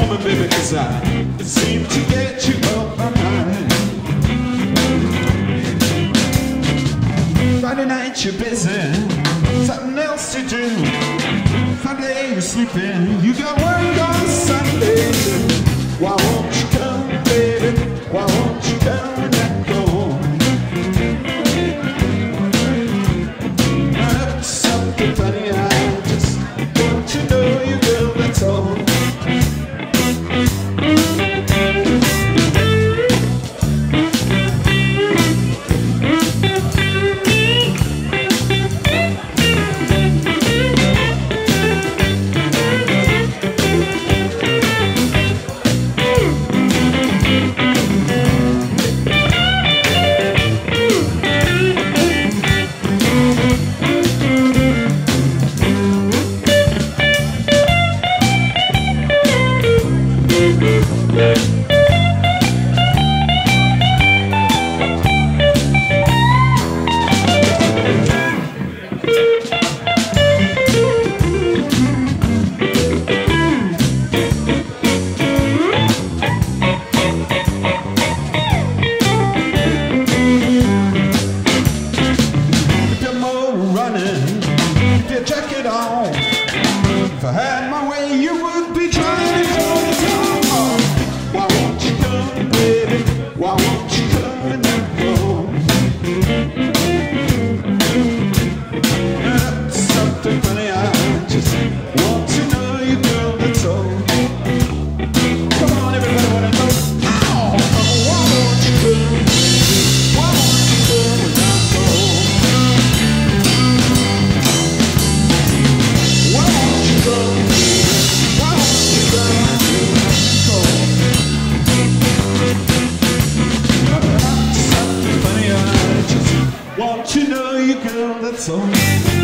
woman, baby, cause I seem to get you off my mind. Friday night you're busy, something else to do. Sunday you're sleeping, you got work on Sunday. Why So.